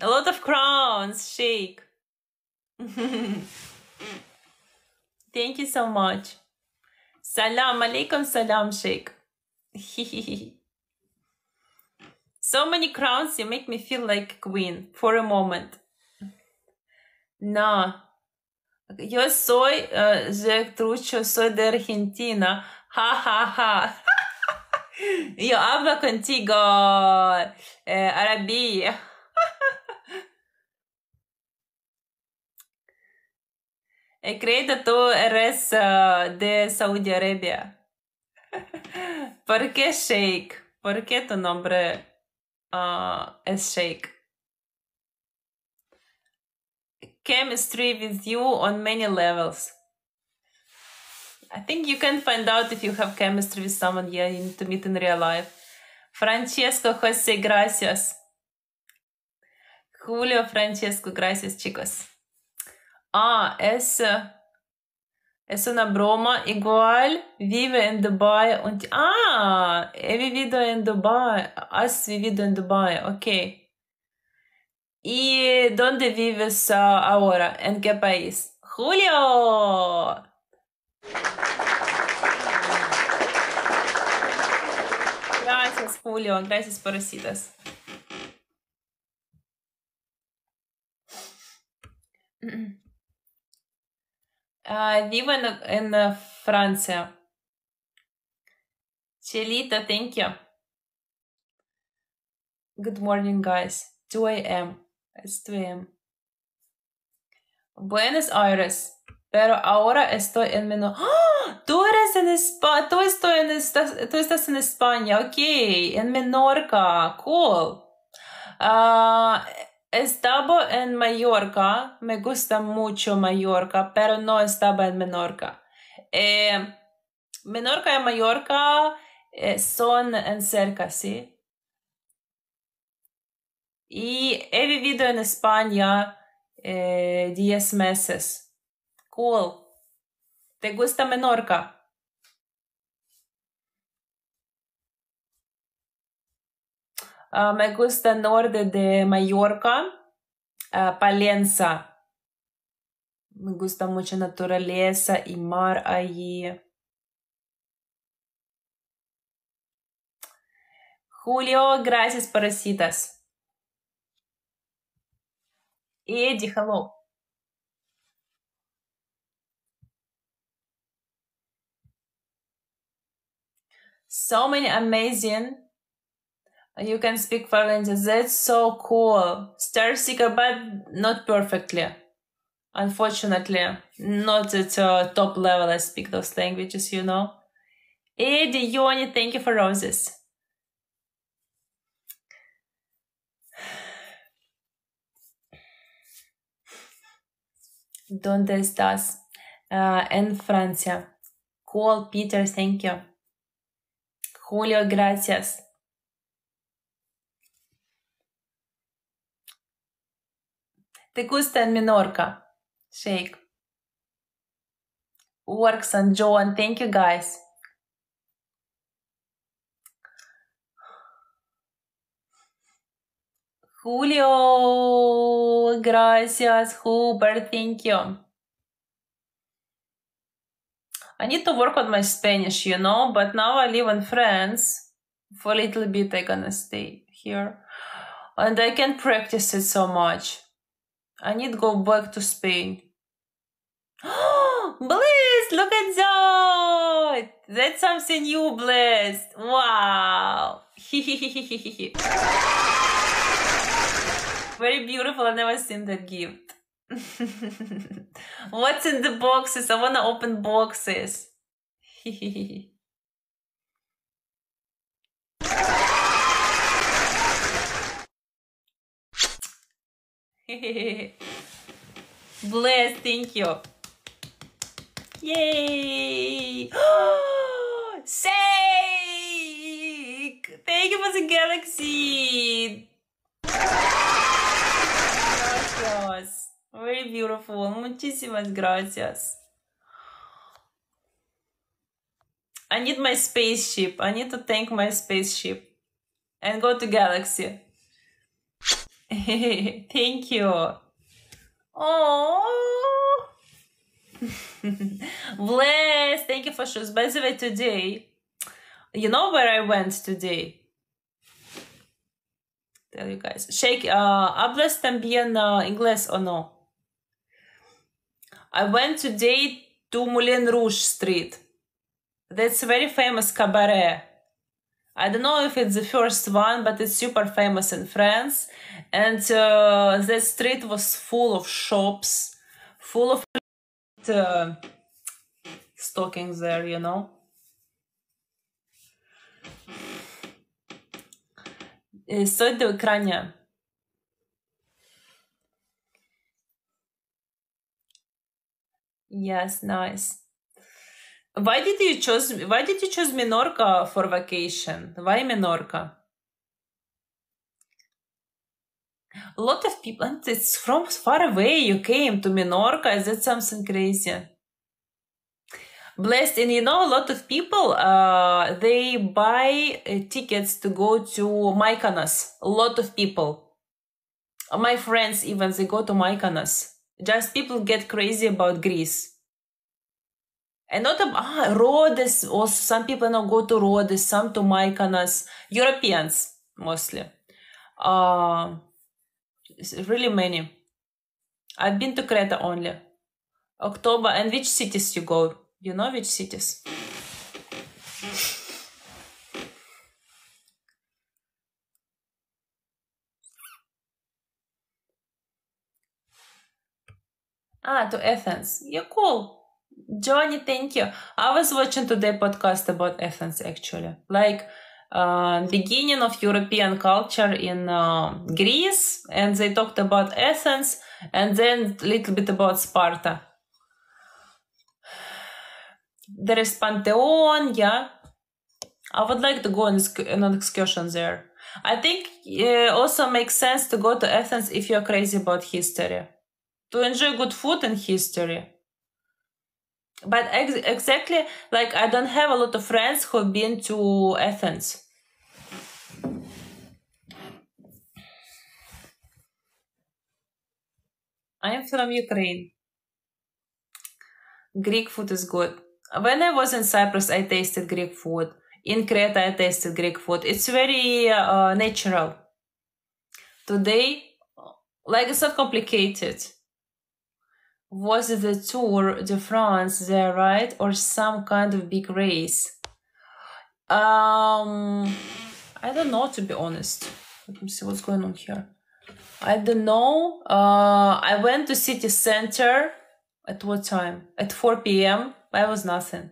A lot of crowns, Sheikh. Thank you so much. Salam alaikum, salam, Sheikh. so many crowns, you make me feel like queen for a moment. No. Yo soy uh, de trucho, soy de Argentina. Ha ha ha. Yo hablo contigo, eh, Arabi. Creído tú eres uh, de Saudi Arabia. ¿Por qué Sheikh? ¿Por qué tu nombre uh, es Sheikh? Chemistry with you on many levels. I think you can find out if you have chemistry with someone yeah, you need to meet in real life. Francesco Jose, gracias. Julio Francesco, gracias, chicos. Ah, es, es una broma. Igual vive en Dubai. Und, ah, he vivido en Dubai. Has vivido en Dubai, ok. ¿Y dónde vives ahora? ¿En qué país? Julio. Gracias, Julio. Gracias por las vivo en, en uh, Francia. Chelita, thank you. Good morning, guys. 2 a.m. It's 2 a.m. Buenos Aires. Pero ahora estoy en Menor. ¡Ah! Tú eres en España. Tú, estoy en estás, tú estás en España. Ok. En Menorca. Cool. Uh, estaba en Mallorca. Me gusta mucho Mallorca, pero no estaba en Menorca. Eh, Menorca y Mallorca eh, son en cerca, ¿sí? Y he vivido en España eh, 10 meses. Cool. ¿Te gusta Menorca? Uh, me gusta norte de Mallorca, uh, Palencia. Me gusta mucho naturaleza y mar allí. Julio, gracias citas. Eddie, hello. So many amazing. You can speak languages. That's so cool. Star Seeker, but not perfectly. Unfortunately, not at uh, top level. I speak those languages, you know. Eddie, you Yoni, thank you for roses. ¿Dónde estás? Uh, en Francia. Cool, Peter, thank you. Julio, gracias. ¿Te gusta en Menorca? Sheikh. Works on Joan, thank you guys. Julio, gracias. Hubert, thank you. I need to work on my Spanish, you know, but now I live in France. For a little bit, I'm gonna stay here. And I can practice it so much. I need to go back to Spain. Bliss, look at that! That's something new, Bliss. Wow. Very beautiful. I've never seen that gift. What's in the boxes? I want to open boxes. Bless, thank you. Yay! Sake! Thank you for the galaxy! Gracias. Very beautiful. Muchísimas gracias. I need my spaceship. I need to tank my spaceship and go to Galaxy. Thank you. Oh, bless. Thank you for shoes. By the way, today, you know where I went today? Tell you guys. Sheikh. Uh, hablas también uh, inglés o no? I went today to Moulin Rouge Street. That's a very famous cabaret. I don't know if it's the first one, but it's super famous in France. And uh, that street was full of shops, full of uh, stockings there, you know. Estoy de Ucrania. Yes, nice. Why did you choose why did you choose Menorca for vacation? Why Menorca? A lot of people and it's from far away you came to Menorca, is that something crazy? Blessed and you know a lot of people uh they buy uh, tickets to go to Mykonos. A lot of people. My friends even they go to Mykonos. Just people get crazy about Greece. And not about ah, Rhodes, also some people now go to Rhodes, some to Mykonos, Europeans mostly. Uh, really many. I've been to Crete only. October, and which cities you go? You know which cities? Ah, to Athens. Yeah, cool. Johnny, thank you. I was watching today podcast about Athens actually. Like uh, beginning of European culture in uh, Greece, and they talked about Athens, and then a little bit about Sparta. There is Pantheon, yeah. I would like to go on, an excursion there. I think it uh, also makes sense to go to Athens if you're crazy about history. To enjoy good food and history but ex- exactly like I don't have a lot of friends who've been to Athens. I am from Ukraine. Greek food is good. When I was in Cyprus, I tasted Greek food. In Crete, I tasted Greek food. It's very uh, natural. Today, like it's not complicated was it the Tour de France there, right? Or some kind of big race? Um, I don't know, to be honest. Let me see what's going on here. I don't know. Uh, I went to city center at what time? At 4 p.m. I was nothing.